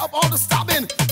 Up of all the stabbing.